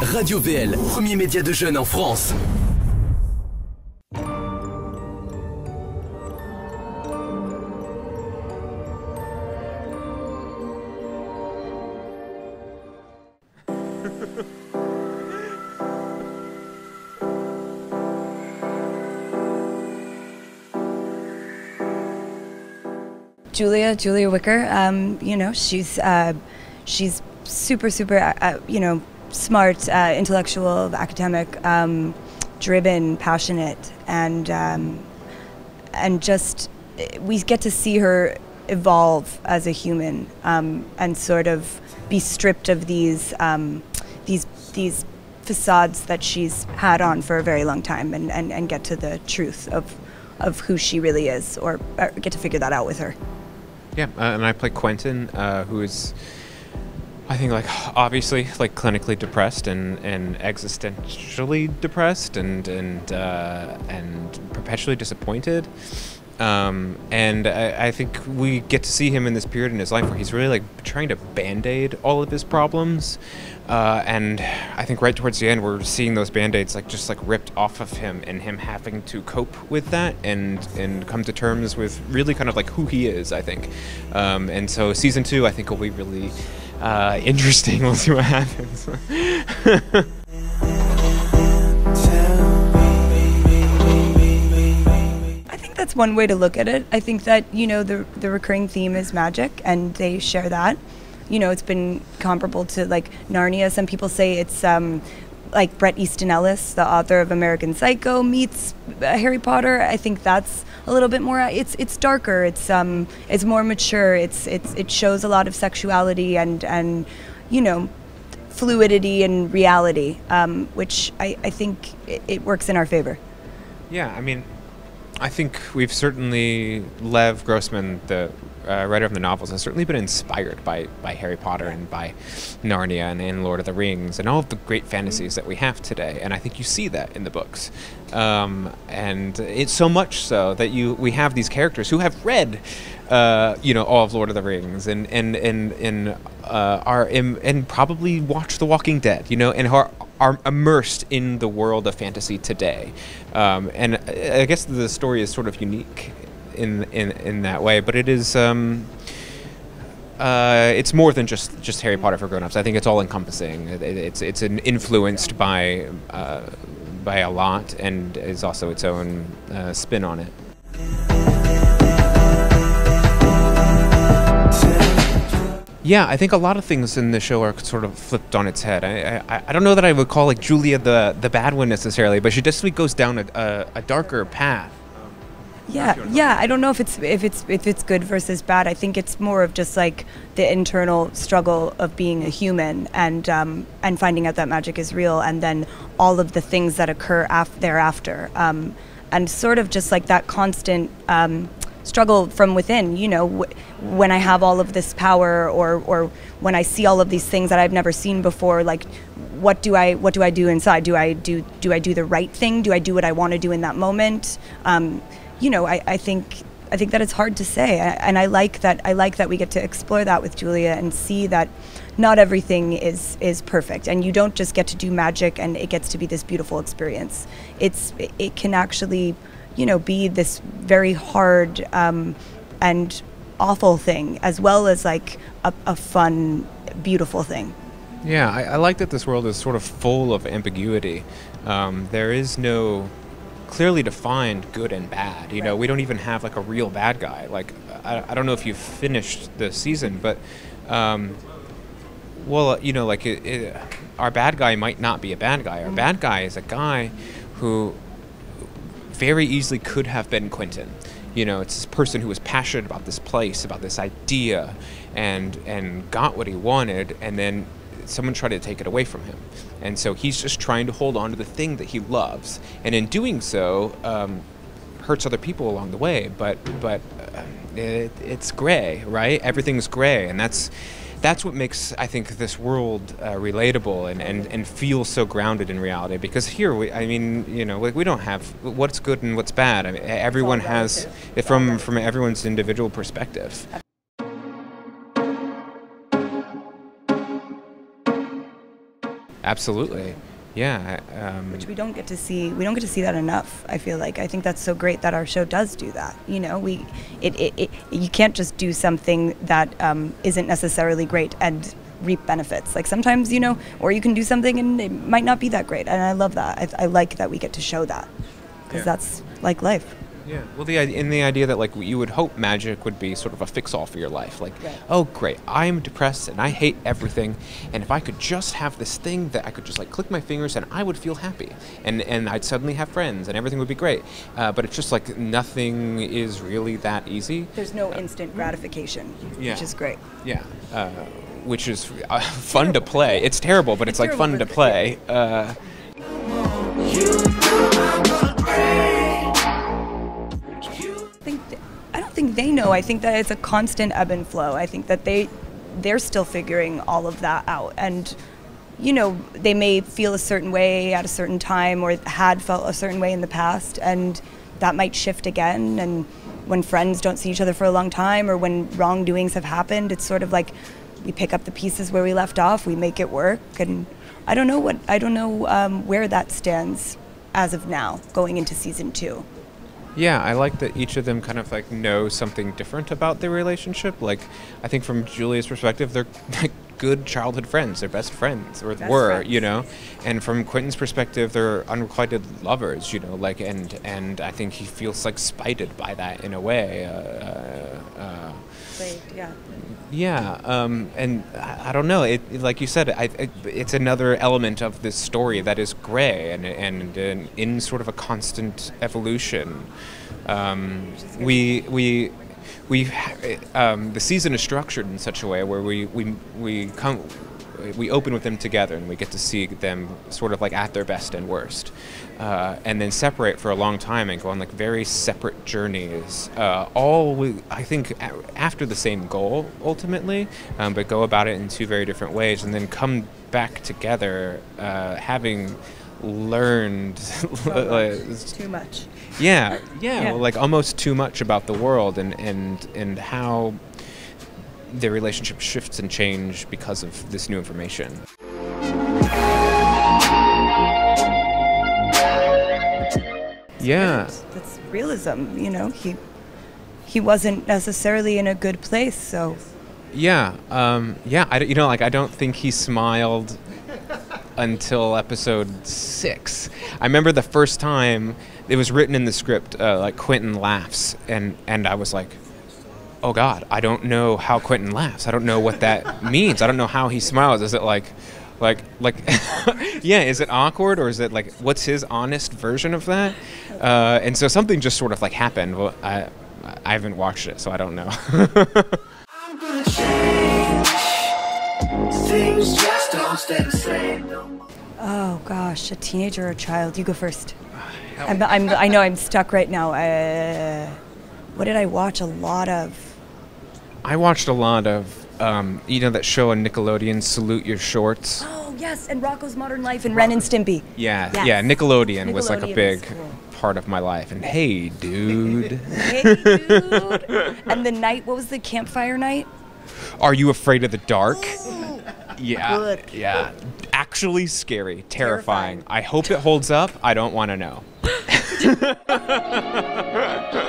Radio VL, premier média de jeunes en France. Julia, Julia Wicker. Um, you know, she's uh, she's super, super, uh, uh, you know, smart, uh, intellectual, academic, um, driven, passionate, and um, and just we get to see her evolve as a human um, and sort of be stripped of these um, these these facades that she's had on for a very long time and, and, and get to the truth of of who she really is or, or get to figure that out with her. Yeah, uh, and I play Quentin, uh, who is, I think, like obviously like clinically depressed and, and existentially depressed and and uh, and perpetually disappointed. Um, and I, I, think we get to see him in this period in his life where he's really like trying to band-aid all of his problems. Uh, and I think right towards the end, we're seeing those band-aids like just like ripped off of him, and him having to cope with that and and come to terms with really kind of like who he is. I think, um, and so season two, I think will be really uh, interesting. We'll see what happens. one way to look at it. I think that you know the the recurring theme is magic, and they share that. You know, it's been comparable to like Narnia. Some people say it's um, like Bret Easton Ellis, the author of American Psycho, meets uh, Harry Potter. I think that's a little bit more. It's it's darker. It's um it's more mature. It's it's it shows a lot of sexuality and and you know fluidity and reality, um, which I, I think it, it works in our favor. Yeah, I mean, I think we've certainly Lev Grossman, the uh, writer of the novels, has certainly been inspired by, by Harry Potter and by Narnia and, and Lord of the Rings and all of the great fantasies that we have today. And I think you see that in the books, um, and it's so much so that you we have these characters who have read, uh, you know, all of Lord of the Rings and and and and uh, are in, and probably watch The Walking Dead, you know, and are are immersed in the world of fantasy today. Um, and I guess the story is sort of unique in in, in that way, but it is. Um, uh, it's more than just, just Harry Potter for grown-ups. I think it's all encompassing. It, it's it's influenced by uh, by a lot, and is also its own uh, spin on it. Yeah, I think a lot of things in the show are sort of flipped on its head. I, I, I don't know that I would call like Julia the the bad one necessarily, but she definitely goes down a, a, a darker path. Yeah, yeah. I don't know if it's if it's if it's good versus bad. I think it's more of just like the internal struggle of being a human and um, and finding out that magic is real, and then all of the things that occur af- thereafter, um, and sort of just like that constant. Um, struggle from within. You know, w- when I have all of this power, or or when I see all of these things that I've never seen before, like what do I what do I do inside? Do I do do I do the right thing? Do I do what I want to do in that moment? Um, you know, I, I think I think that it's hard to say, and I like that. I like that we get to explore that with Julia and see that not everything is is perfect, and you don't just get to do magic and it gets to be this beautiful experience. It's it can actually you know, be this very hard um, and awful thing, as well as like a, a fun, beautiful thing. Yeah, I, I, like that this world is sort of full of ambiguity. Um, there is no clearly defined good and bad. You right. know, we don't even have like a real bad guy. Like, I, I don't know if you've finished the season, but, um, well, you know, like it, it, our bad guy might not be a bad guy. Our mm-hmm. bad guy is a guy who very easily could have been Quentin. You know, it's this person who was passionate about this place, about this idea, and and got what he wanted, and then someone tried to take it away from him. And so he's just trying to hold on to the thing that he loves, and in doing so, um, hurts other people along the way. But but uh, it, it's gray, right? Everything's gray, and that's that's what makes I think this world uh, relatable and, and, and feel so grounded in reality. Because here, we, I mean, you know, like we don't have what's good and what's bad. I mean, everyone has from from everyone's individual perspective. absolutely. Yeah. Um, which we don't get to see we don't get to see that enough i feel like i think that's so great that our show does do that you know we it, it, it you can't just do something that um, not necessarily great and reap benefits like sometimes you know or you can do something and it might not be that great and i love that i, I like that we get to show that because Yeah. that's like life Yeah. Well, the in the idea that like you would hope magic would be sort of a fix-all for your life. Like, Right. oh great, I'm depressed and I hate everything, and if I could just have this thing that I could just like click my fingers and I would feel happy, and and I'd suddenly have friends and everything would be great. Uh, but it's just like nothing is really that easy. there's no instant gratification Yeah. which is great Yeah. Uh, which is uh, fun to play. It's terrible, but it's, It's like fun to play. They know. I think that it's a constant ebb and flow. I think that they they're still figuring all of that out and you know, they may feel a certain way at a certain time or had felt a certain way in the past and that might shift again and when friends don't see each other for a long time or when wrongdoings have happened, it's sort of like we pick up the pieces where we left off, we make it work and I don't know what I don't know um, where that stands as of now going into season 2. Yeah, I like that each of them kind of like know something different about their relationship. Like, I think from Julia's perspective, they're like good childhood friends. They're best friends, or Best were, friends. you know. And from Quentin's perspective, they're unrequited lovers, you know. Like, and and I think he feels like spited by that in a way. Uh, uh, uh, yeah. Yeah, um, and I, I don't know. It, it- like you said, I, it, it's another element of this story that is gray and, and, and in sort of a constant evolution. Um, we we we um, the season is structured in such a way where we we we come we open with them together and we get to see them sort of like at their best and worst uh, and then separate for a long time and go on like very separate journeys uh, all we, i think a- after the same goal ultimately um, but go about it in two very different ways and then come back together uh, having learned Too much. yeah, yeah, Yeah. like almost too much about the world and and and how their relationship shifts and change because of this new information. Yeah, That's realism, you know. He he wasn't necessarily in a good place, so yeah, um, yeah. I, you know, like I don't think he smiled until episode six. I remember the first time it was written in the script, uh, like Quentin laughs, and and I was like, oh God, I don't know how Quentin laughs. I don't know what that means. I don't know how he smiles. Is it like, like, like, yeah? Is it awkward or is it like what's his honest version of that? Uh, and so something just sort of like happened. Well, I I haven't watched it, so I don't know. I'm gonna change. Things just don't stay the same. oh gosh, a teenager or a child. You go first. I'm, I'm, I know I'm stuck right now. Uh, what did I watch a lot of? I watched a lot of, um, you know, that show on Nickelodeon, Salute Your Shorts. Oh yes, and Rocko's Modern Life and Ren and Stimpy. Yeah, Yes. yeah. Nickelodeon, was like a big cool. part of my life. And hey, dude, Hey dude. and the night. What was the campfire night? are you afraid of the dark? Yeah, Good. yeah. Actually scary, terrifying. Terrifying. I hope it holds up. I don't want to know.